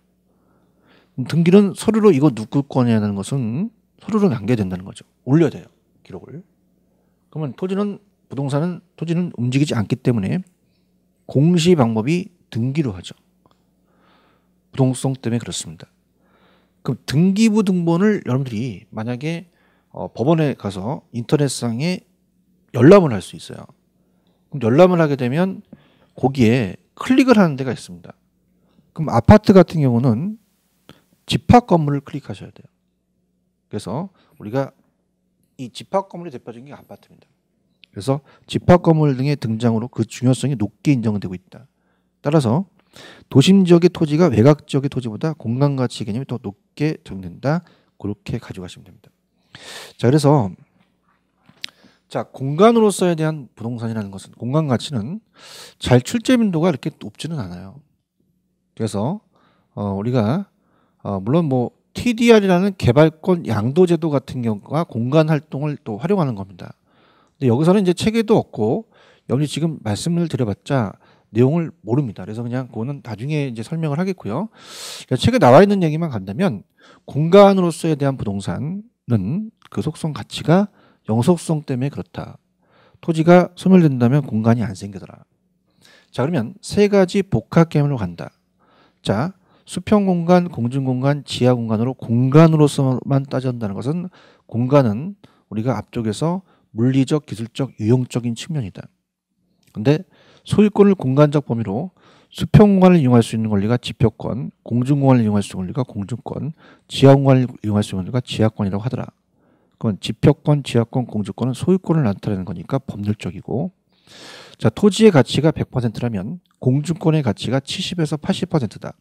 등기는 서류로 이거 누구 거냐는 것은 서류로 남겨야 된다는 거죠. 올려야 돼요. 기록을. 그러면 토지는 부동산은 토지는 움직이지 않기 때문에 공시 방법이 등기로 하죠. 부동성 때문에 그렇습니다. 그럼 등기부 등본을 여러분들이 만약에 어, 법원에 가서 인터넷상에 열람을 할 수 있어요. 그럼 열람을 하게 되면 거기에 클릭을 하는 데가 있습니다. 그럼 아파트 같은 경우는 집합 건물을 클릭하셔야 돼요. 그래서 우리가 이 집합 건물의 대표적인 게 아파트입니다. 그래서 집합 건물 등의 등장으로 그 중요성이 높게 인정되고 있다. 따라서 도심 지역의 토지가 외곽 지역의 토지보다 공간 가치 개념이 더 높게 적용된다. 그렇게 가져가시면 됩니다. 자, 그래서 자, 공간으로서에 대한 부동산이라는 것은 공간 가치는 잘 출제 빈도가 이렇게 높지는 않아요. 그래서 어, 우리가 어, 물론 뭐 TDR이라는 개발권 양도 제도 같은 경우가 공간 활동을 또 활용하는 겁니다. 근데 여기서는 이제 체계도 없고 여기 지금 말씀을 드려봤자 내용을 모릅니다. 그래서 그냥 그거는 나중에 이제 설명을 하겠고요. 그러니까 책에 나와 있는 얘기만 간다면 공간으로서에 대한 부동산은 그 속성 가치가 영속성 때문에 그렇다. 토지가 소멸된다면 공간이 안 생기더라. 자 그러면 세 가지 복합 개념으로 간다. 자, 수평 공간, 공중 공간, 지하 공간으로 공간으로서만 따진다는 것은 공간은 우리가 앞쪽에서 물리적, 기술적, 유형적인 측면이다. 근데 소유권을 공간적 범위로 수평 공간을 이용할 수 있는 권리가 지표권, 공중 공간을 이용할 수 있는 권리가 공중권, 지하 공간을 이용할 수 있는 권리가 지하권이라고 하더라. 그건 지표권, 지하권, 공주권은 소유권을 나타내는 거니까 법률적이고 자 토지의 가치가 100%라면 공중권의 가치가 70에서 80%다.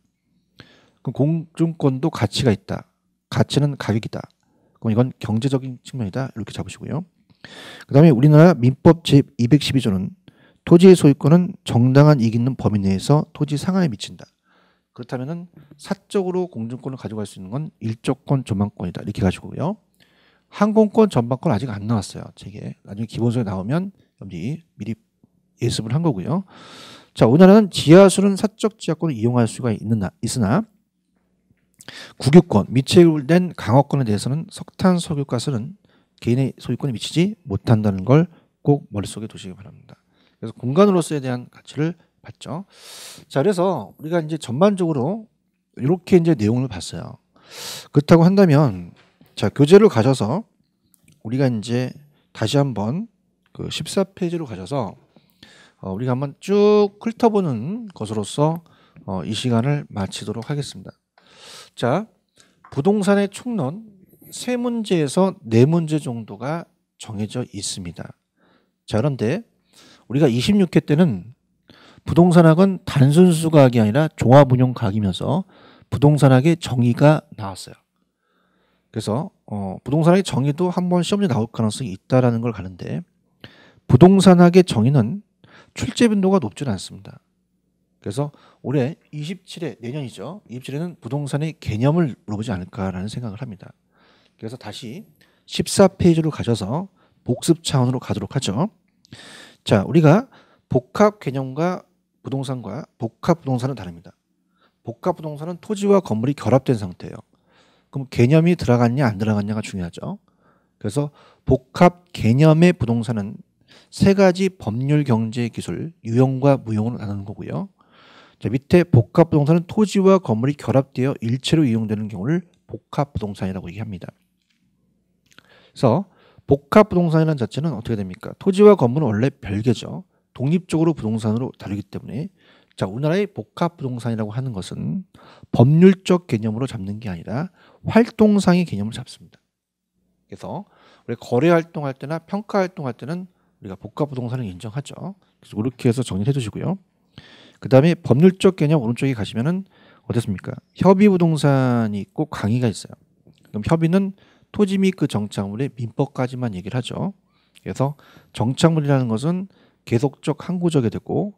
그럼 공중권도 가치가 있다. 가치는 가격이다. 그럼 이건 경제적인 측면이다. 이렇게 잡으시고요. 그 다음에 우리나라 민법 제212조는 토지의 소유권은 정당한 이익 있는 범위 내에서 토지 상하에 미친다. 그렇다면은 사적으로 공중권을 가져갈 수 있는 건 일조권, 조망권이다. 이렇게 가지고요. 항공권, 전방권 아직 안 나왔어요. 책에. 나중에 기본서에 나오면 여러분들이 미리 예습을 한 거고요. 자, 우리나라는 지하수는 사적 지하권을 이용할 수가 있는, 있으나 국유권, 미체율된 강화권에 대해서는 석탄, 석유가스는 개인의 소유권에 미치지 못한다는 걸 꼭 머릿속에 두시기 바랍니다. 그래서 공간으로서에 대한 가치를 봤죠. 자, 그래서 우리가 이제 전반적으로 이렇게 이제 내용을 봤어요. 그렇다고 한다면 자, 교재를 가져서 우리가 이제 다시 한번 그 14페이지로 가셔서 어, 우리가 한번 쭉 훑어보는 것으로서 어, 이 시간을 마치도록 하겠습니다. 자, 부동산의 총론 세 문제에서 네 문제 정도가 정해져 있습니다. 자, 그런데 우리가 26회 때는 부동산학은 단순 수학이 아니라 종합운용 과학이면서 부동산학의 정의가 나왔어요. 그래서 어, 부동산학의 정의도 한번 시험에 나올 가능성이 있다라는 걸 가는데 부동산학의 정의는 출제 빈도가 높지는 않습니다. 그래서 올해 27회 내년이죠. 27회는 부동산의 개념을 물어보지 않을까라는 생각을 합니다. 그래서 다시 14페이지로 가셔서 복습 차원으로 가도록 하죠. 자, 우리가 복합 개념과 부동산과 복합 부동산은 다릅니다. 복합 부동산은 토지와 건물이 결합된 상태예요. 그럼 개념이 들어갔냐 안 들어갔냐가 중요하죠. 그래서 복합 개념의 부동산은 세 가지 법률 경제 기술 유형과 무형으로 나누는 거고요. 자, 밑에 복합 부동산은 토지와 건물이 결합되어 일체로 이용되는 경우를 복합 부동산이라고 얘기합니다. 그래서 복합 부동산이라는 자체는 어떻게 됩니까? 토지와 건물은 원래 별개죠. 독립적으로 부동산으로 다루기 때문에 자, 우리나라의 복합 부동산이라고 하는 것은 법률적 개념으로 잡는 게 아니라 활동상의 개념을 잡습니다. 그래서 우리 거래 활동할 때나 평가 활동할 때는 우리가 복합 부동산을 인정하죠. 그래서 이렇게 해서 정리해 주시고요. 그다음에 법률적 개념 오른쪽에 가시면은 어떻습니까? 협의 부동산이 있고 강의가 있어요. 그럼 협의는 토지 및 그 정착물의 민법까지만 얘기를 하죠. 그래서 정착물이라는 것은 계속적 항구적이 되고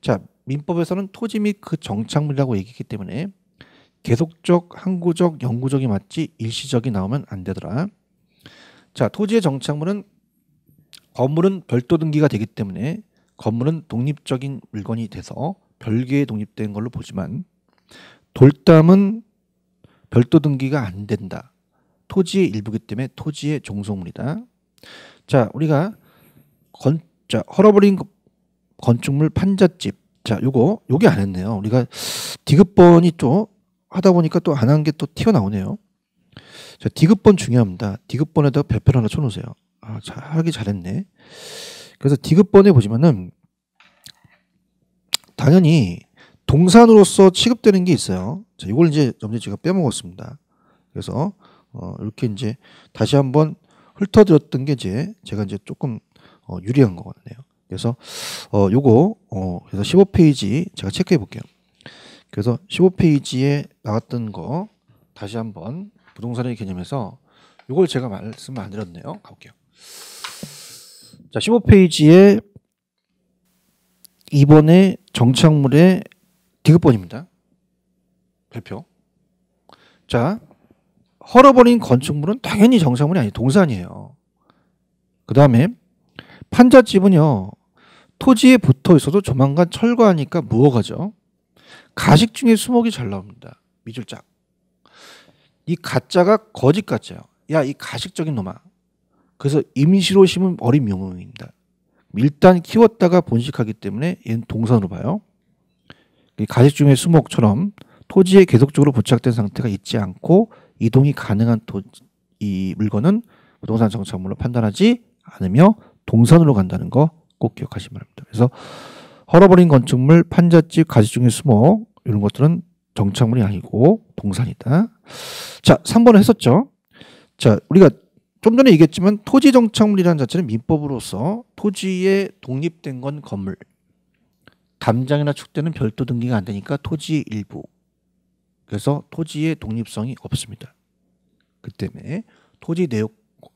자 민법에서는 토지 및 그 정착물이라고 얘기했기 때문에 계속적, 항구적, 영구적이 맞지 일시적이 나오면 안 되더라. 자, 토지의 정착물은 건물은 별도 등기가 되기 때문에 건물은 독립적인 물건이 돼서 별개의 독립된 걸로 보지만 돌담은 별도 등기가 안 된다. 토지의 일부기 때문에 토지의 종소물이다. 자, 우리가 건, 자, 헐어버린 건축물 판잣집 자, 요거 요게 안 했네요. 우리가 디귿번이 또 하다 보니까 또 안 한 게 또 튀어나오네요. 자, 디귿번 중요합니다. 디귿번에다 별표를 하나 쳐놓으세요. 아, 자, 하기 잘했네. 그래서 디귿번에 보시면은 당연히 동산으로서 취급되는 게 있어요. 자, 이걸 이제 점점 제가 빼먹었습니다. 그래서 어, 이렇게 이제 다시 한번 훑어드렸던 게 이제 제가 이제 조금 어, 유리한 것 같네요. 그래서 어 요거 어 그래서 15페이지 제가 체크해 볼게요. 그래서 15페이지에 나왔던 거 다시 한번 부동산의 개념에서 요걸 제가 말씀 안 드렸네요. 가볼게요. 자, 15페이지에 이번에 정착물의 디귿번입니다. 별표. 자, 헐어버린 건축물은 당연히 정착물이 아니 동산이에요. 그 다음에 판잣집은요. 토지에 붙어 있어도 조만간 철거하니까 무어가죠. 가식 중에 수목이 잘 나옵니다. 미줄짝. 이 가짜가 거짓 가짜요. 야, 이 가식적인 놈아. 그래서 임시로 심은 어린 명목입니다. 일단 키웠다가 본식하기 때문에 얘는 동산으로 봐요. 가식 중에 수목처럼 토지에 계속적으로 부착된 상태가 있지 않고 이동이 가능한 토, 이 물건은 부동산 정착물로 판단하지 않으며 동산으로 간다는 거 꼭 기억하시기 바랍니다. 그래서 헐어버린 건축물, 판잣집, 가지중에 수목 이런 것들은 정착물이 아니고 동산이다. 자, 3번을 했었죠. 자, 우리가 좀 전에 얘기했지만 토지 정착물이라는 자체는 민법으로서 토지에 독립된 건 건물. 담장이나 축대는 별도 등기가 안 되니까 토지 일부. 그래서 토지의 독립성이 없습니다. 그 때문에 토지 내용,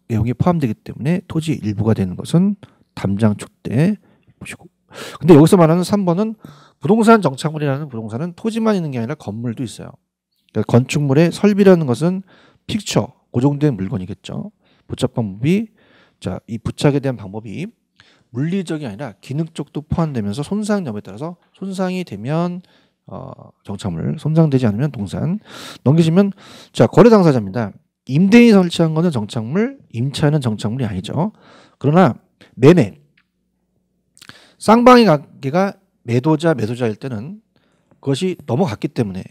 내용이 포함되기 때문에 토지 일부가 되는 것은 담장 축대 보시고. 근데 여기서 말하는 3번은 부동산 정착물이라는 부동산은 토지만 있는 게 아니라 건물도 있어요. 그러니까 건축물의 설비라는 것은 픽처, 고정된 물건이겠죠. 부착 방법이 자, 이 부착에 대한 방법이 물리적이 아니라 기능적도 포함되면서 손상 여부에 따라서 손상이 되면 어, 정착물, 손상되지 않으면 동산. 넘기시면 자, 거래 당사자입니다. 임대인이 설치한 거는 정착물, 임차인은 정착물이 아니죠. 그러나 매매 쌍방의 관계가 매도자 매도자일 때는 그것이 넘어갔기 때문에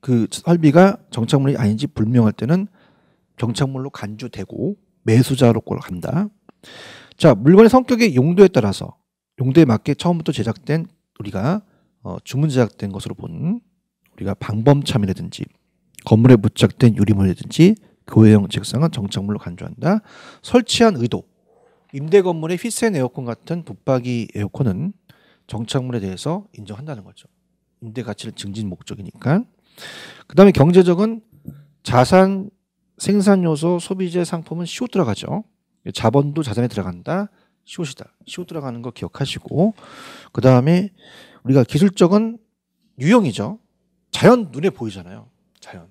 그 설비가 정착물이 아닌지 불명할 때는 정착물로 간주되고 매수자로 간다. 자, 물건의 성격의 용도에 따라서 용도에 맞게 처음부터 제작된 우리가 어, 주문 제작된 것으로 본 우리가 방범참이라든지 건물에 부착된 유리물이라든지 교회형 책상은 정착물로 간주한다. 설치한 의도 임대 건물의 휘센 에어컨 같은 붙박이 에어컨은 정착물에 대해서 인정한다는 거죠. 임대 가치를 증진 목적이니까. 그 다음에 경제적은 자산, 생산 요소, 소비재 상품은 시옷 들어가죠. 자본도 자산에 들어간다. 시옷이다. 시옷 들어가는 거 기억하시고. 그 다음에 우리가 기술적은 유형이죠. 자연 눈에 보이잖아요. 자연.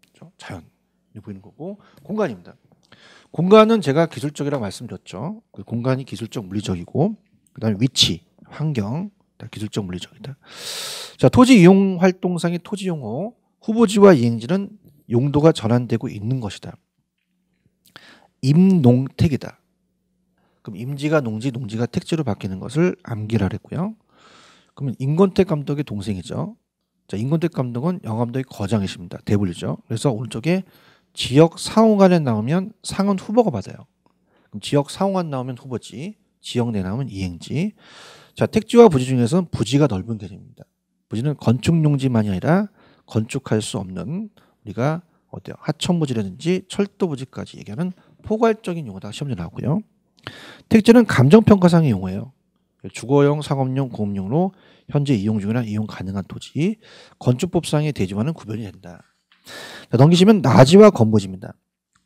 그렇죠? 자연. 보이는 거고. 공간입니다. 공간은 제가 기술적이라고 말씀드렸죠. 그 공간이 기술적 물리적이고 그다음에 위치, 환경 다 기술적 물리적이다. 자, 토지 이용 활동상의 토지 용어 후보지와 이행지는 용도가 전환되고 있는 것이다. 임농택이다. 그럼 임지가 농지, 농지가 택지로 바뀌는 것을 암기라 했고요. 그러면 임권택 감독의 동생이죠. 자, 임권택 감독은 영감독의 거장이십니다. 대불이죠. 그래서 오른쪽에 지역 상호간에 나오면 상은 후보가 받아요. 지역 상호간 나오면 후보지, 지역 내 나오면 이행지. 자, 택지와 부지 중에서는 부지가 넓은 개념입니다. 부지는 건축 용지만이 아니라 건축할 수 없는 우리가 어때요? 하천부지라든지 철도부지까지 얘기하는 포괄적인 용어다 시험에 나오고요. 택지는 감정평가상의 용어예요. 주거용, 상업용, 공업용으로 현재 이용 중이나 이용 가능한 토지, 건축법상의 대지와는 구별이 된다. 자, 넘기시면 나지와 건부지입니다.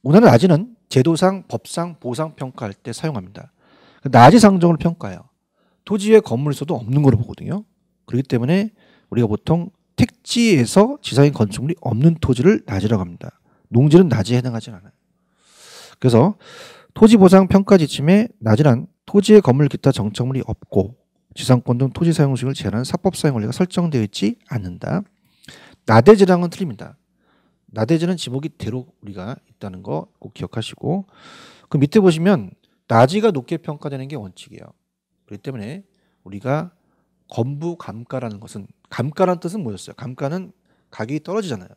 오늘은 나지는 제도상, 법상, 보상 평가할 때 사용합니다. 나지 상정을 평가해요. 토지에 건물이 있어도 없는 걸로 보거든요. 그렇기 때문에 우리가 보통 택지에서 지상인 건축물이 없는 토지를 나지라고 합니다. 농지는 나지에 해당하지 않아요. 그래서 토지 보상 평가 지침에 나지란 토지의 건물 기타 정착물이 없고 지상권 등 토지 사용 수익을 제한하는 사법 사용 원리가 설정되어 있지 않는다. 나대지랑은 틀립니다. 나대지는 지목이 대로 우리가 있다는 거 꼭 기억하시고 그 밑에 보시면 나지가 높게 평가되는 게 원칙이에요. 그렇기 때문에 우리가 건부 감가라는 것은 감가란 뜻은 뭐였어요? 감가는 가격이 떨어지잖아요.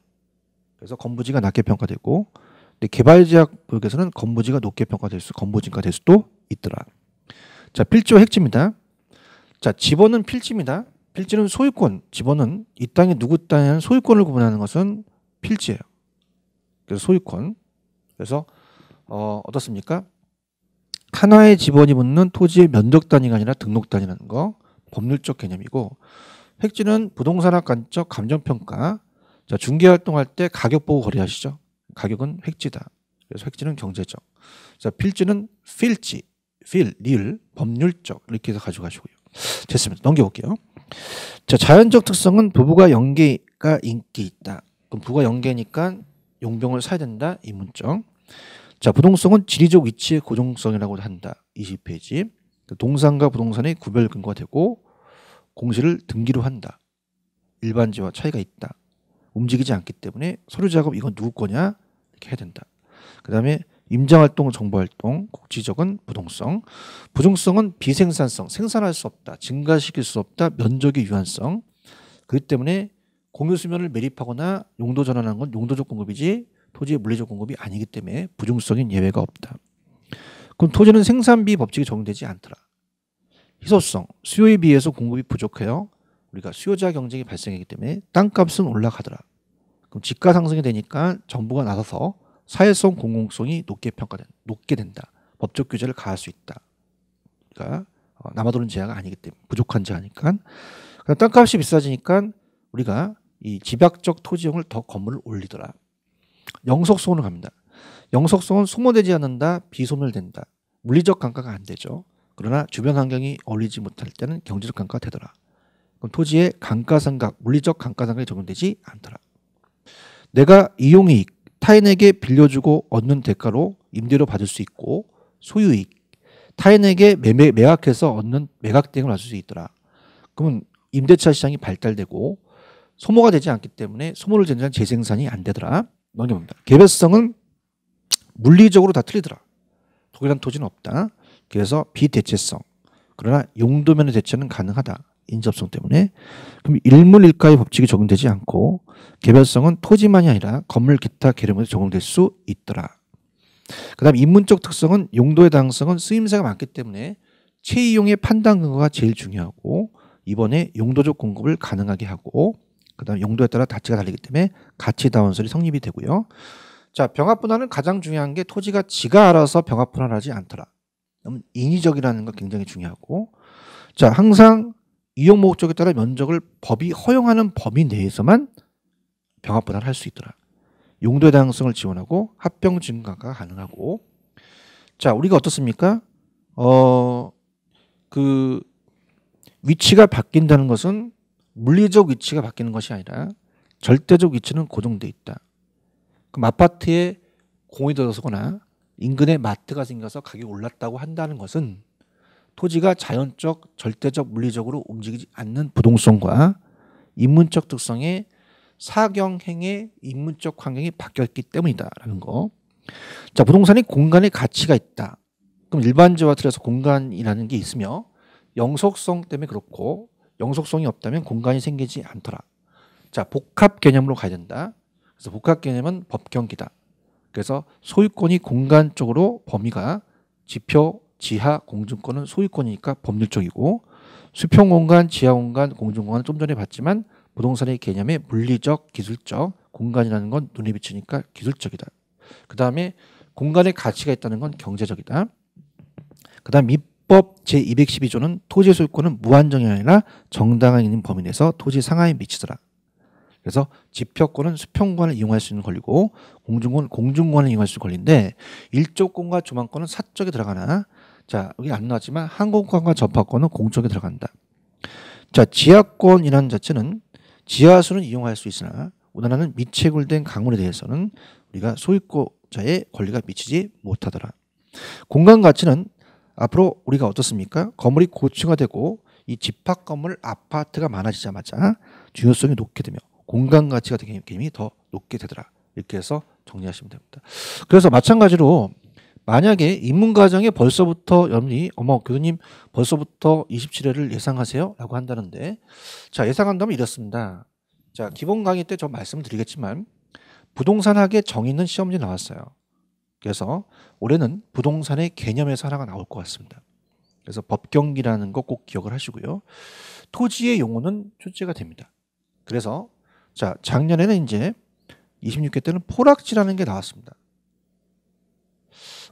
그래서 건부지가 낮게 평가되고 근데 개발지역 구역에서는 건부지가 높게 평가될 수, 건부지가 될 수도 있더라. 자, 필지와 핵지입니다. 자, 집원은 필지입니다. 필지는 소유권, 집원은 이 땅이 누구 땅이냐는 소유권을 구분하는 것은 필지예요. 그래서 소유권. 그래서 어, 어떻습니까? 하나의 지번이 붙는 토지의 면적 단위가 아니라 등록 단위라는 거 법률적 개념이고 획지는 부동산학 관적 감정평가. 자 중개 활동할 때 가격 보고 거래하시죠. 가격은 획지다. 그래서 획지는 경제적. 자 필지는 필지 필, 릴, 법률적. 이렇게 해서 가져가시고요. 됐습니다. 넘겨볼게요. 자 자연적 특성은 부부가 연계가 인기 있다 그럼 부가 연계니까 용병을 사야 된다 이 문정 자, 부동성은 지리적 위치의 고정성이라고 한다. 20페이지. 동산과 부동산의 구별 근거가 되고 공시를 등기로 한다. 일반지와 차이가 있다. 움직이지 않기 때문에 서류 작업 이건 누구 거냐 이렇게 해야 된다. 그 다음에 임장활동, 정보활동, 국지적은 부동성, 부정성은 비생산성, 생산할 수 없다, 증가시킬 수 없다, 면적의 유한성. 그렇기 때문에 공유 수면을 매립하거나 용도 전환한 건 용도적 공급이지 토지의 물리적 공급이 아니기 때문에 부중성인 예외가 없다. 그럼 토지는 생산비 법칙이 적용되지 않더라. 희소성, 수요에 비해서 공급이 부족해요. 우리가 수요자 경쟁이 발생하기 때문에 땅값은 올라가더라. 그럼 집가 상승이 되니까 정부가 나서서 사회성 공공성이 높게 평가된 높게 된다. 법적 규제를 가할 수 있다. 그러니까 어, 남아도는 제한가 아니기 때문에 부족한 제하니까 땅값이 비싸지니까 우리가 이 집약적 토지용을 더 건물을 올리더라. 영속성으로 갑니다. 영속성은 소모되지 않는다, 비소멸된다. 물리적 감가가 안 되죠. 그러나 주변 환경이 어울리지 못할 때는 경제적 감가가 되더라. 그럼 토지의 감가상각, 물리적 감가상각이 적용되지 않더라. 내가 이용이익, 타인에게 빌려주고 얻는 대가로 임대료 받을 수 있고 소유이익, 타인에게 매매, 매각해서 얻는 매각 대행을 받을 수 있더라. 그러면 임대차 시장이 발달되고 소모가 되지 않기 때문에 소모를 전제한 재생산이 안 되더라. 넘겨봅니다. 개별성은 물리적으로 다 틀리더라. 독일한 토지는 없다. 그래서 비대체성. 그러나 용도면의 대체는 가능하다. 인접성 때문에. 그럼 일물일가의 법칙이 적용되지 않고 개별성은 토지만이 아니라 건물 기타 계름에도 적용될 수 있더라. 그 다음 인문적 특성은 용도의 다양성은 쓰임새가 많기 때문에 최이용의 판단 근거가 제일 중요하고 이번에 용도적 공급을 가능하게 하고 그다음 용도에 따라 가치가 달리기 때문에 가치 다원설이 성립이 되고요. 자 병합 분할은 가장 중요한 게 토지가 지가 알아서 병합 분할하지 않더라. 그러면 인위적이라는 거 굉장히 중요하고 자 항상 이용 목적에 따라 면적을 법이 허용하는 범위 내에서만 병합 분할할 수 있더라. 용도의 다양성을 지원하고 합병 증가가 가능하고 자 우리가 어떻습니까? 어 그 위치가 바뀐다는 것은 물리적 위치가 바뀌는 것이 아니라 절대적 위치는 고정돼 있다. 그럼 아파트에 공이 들어서거나 인근에 마트가 생겨서 가격이 올랐다고 한다는 것은 토지가 자연적, 절대적, 물리적으로 움직이지 않는 부동성과 인문적 특성의 사경행의 인문적 환경이 바뀌었기 때문이다라는 거. 자, 부동산이 공간의 가치가 있다. 그럼 일반적으로 틀어서 공간이라는 게 있으며 영속성 때문에 그렇고 영속성이 없다면 공간이 생기지 않더라. 자, 복합 개념으로 가야 된다. 그래서 복합 개념은 법경기다. 그래서 소유권이 공간 쪽으로 범위가 지표, 지하, 공중권은 소유권이니까 법률적이고 수평 공간, 지하 공간, 공중 공간은 좀 전에 봤지만 부동산의 개념의 물리적, 기술적 공간이라는 건 눈에 비치니까 기술적이다. 그 다음에 공간의 가치가 있다는 건 경제적이다. 그 다음 입법 제212조는 토지 소유권은 무한정이 아니라 정당한 있는 범위 내에서 토지 상하에 미치더라. 그래서 지표권은 수평권을 이용할 수 있는 권리고 공중권 공중권을 이용할 수 있는 권리인데 일조권과 조망권은 사적에 들어가나 자 여기 안 나왔지만 항공권과 접하권은 공적에 들어간다. 자 지하권이라는 자체는 지하수는 이용할 수 있으나 원하는 미채굴된 강물에 대해서는 우리가 소유권자의 권리가 미치지 못하더라. 공간 가치는 앞으로 우리가 어떻습니까? 건물이 고층화되고 이 집합 건물 아파트가 많아지자마자 중요성이 높게 되며 공간 가치 같은 개념이 더 높게 되더라. 이렇게 해서 정리하시면 됩니다. 그래서 마찬가지로 만약에 입문 과정에 벌써부터 여러분이 어머 교수님 벌써부터 27회를 예상하세요? 라고 한다는데 자 예상한다면 이렇습니다. 자 기본 강의 때 저 말씀을 드리겠지만 부동산학의 정의는 시험지 나왔어요. 그래서 올해는 부동산의 개념에서 하나가 나올 것 같습니다. 그래서 법경기라는 거 꼭 기억을 하시고요. 토지의 용어는 출제가 됩니다. 그래서 자 작년에는 이제 26회 때는 포락지라는 게 나왔습니다.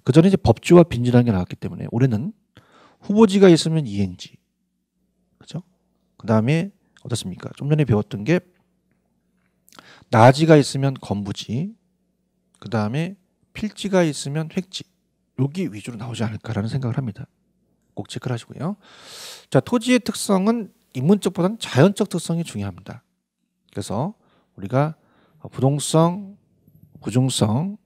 그 전에 이제 법주와 빈지라는 게 나왔기 때문에 올해는 후보지가 있으면 ENG. 그죠? 그 다음에 어떻습니까? 좀 전에 배웠던 게 나지가 있으면 건부지. 그 다음에 필지가 있으면 획지. 여기 위주로 나오지 않을까라는 생각을 합니다. 꼭 체크를 하시고요. 자, 토지의 특성은 인문적보다는 자연적 특성이 중요합니다. 그래서 우리가 부동성, 구중성,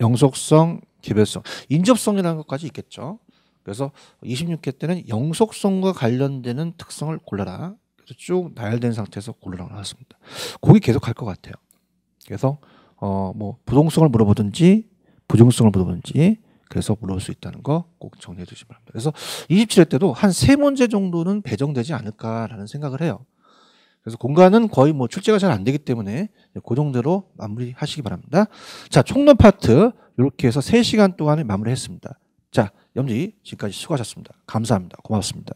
영속성, 개별성, 인접성이라는 것까지 있겠죠. 그래서 26회 때는 영속성과 관련되는 특성을 골라라. 그래서 쭉 나열된 상태에서 골라라 나왔습니다. 거기 계속 할것 같아요. 그래서 어 뭐 부동성을 물어보든지 부중성을 물어보든지 그래서 물어볼 수 있다는 거 꼭 정리해 주시기 바랍니다. 그래서 27회 때도 한 세 문제 정도는 배정되지 않을까라는 생각을 해요. 그래서 공간은 거의 뭐 출제가 잘 안 되기 때문에 그 정도로 마무리하시기 바랍니다. 자, 총론 파트 이렇게 해서 3시간 동안에 마무리했습니다. 자, 염지 지금까지 수고하셨습니다. 감사합니다. 고맙습니다.